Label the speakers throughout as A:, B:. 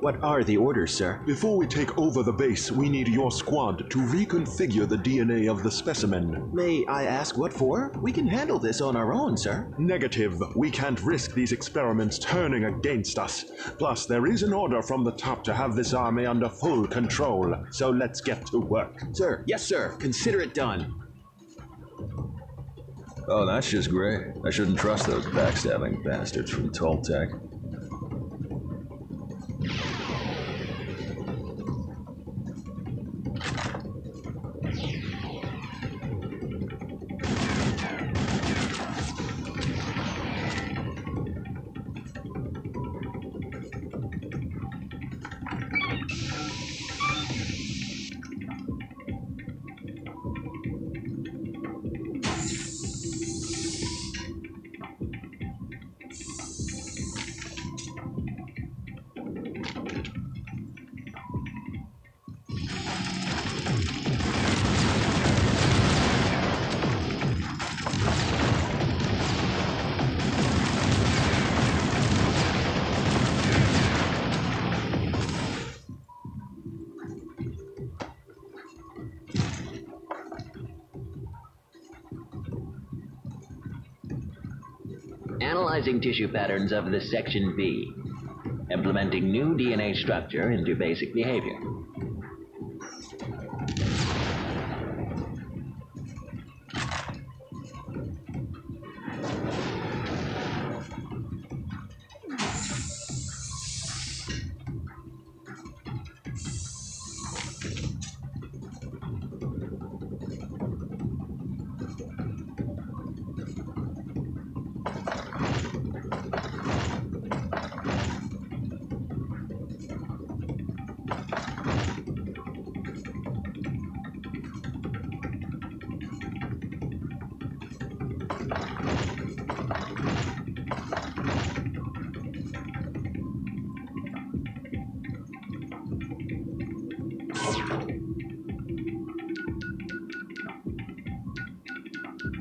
A: What are the orders, sir?
B: Before we take over the base, we need your squad to reconfigure the DNA of the specimen.
A: May I ask what for? We can handle this on our own, sir.
B: Negative. We can't risk these experiments turning against us. Plus, there is an order from the top to have this army under full control. So let's get to work.
A: Sir, yes, sir. Consider it done.
C: Oh, that's just great. I shouldn't trust those backstabbing bastards from Toltec.
D: Analyzing tissue patterns of the Section B. Implementing new DNA structure into basic behavior.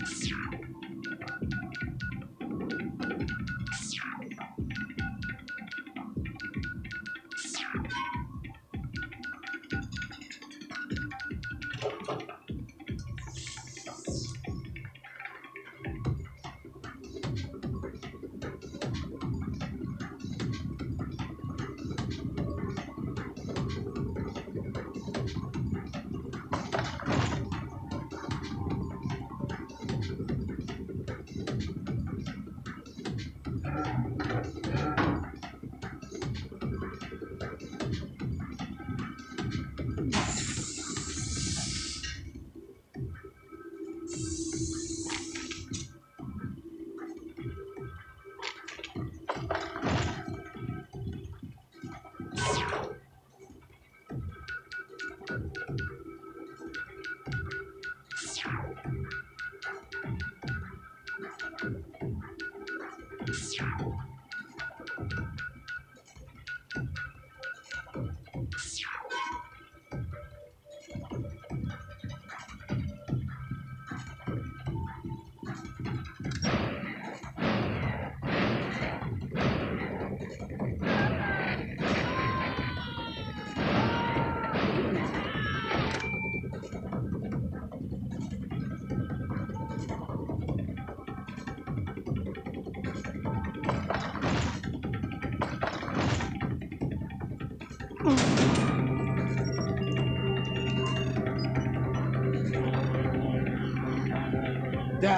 B: Thanks.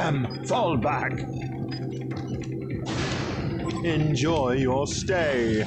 B: Fall back. Enjoy your stay.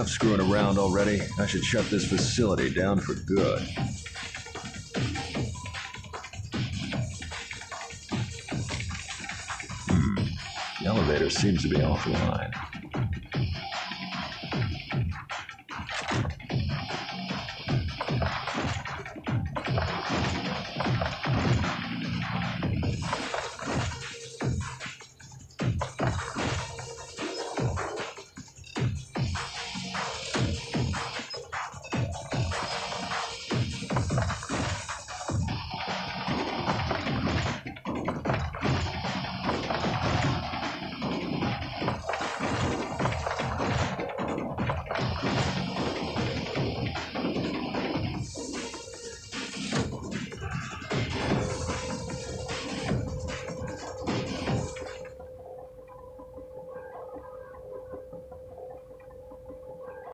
C: Enough screwing around already. I should shut this facility down for good. Elevator seems to be offline.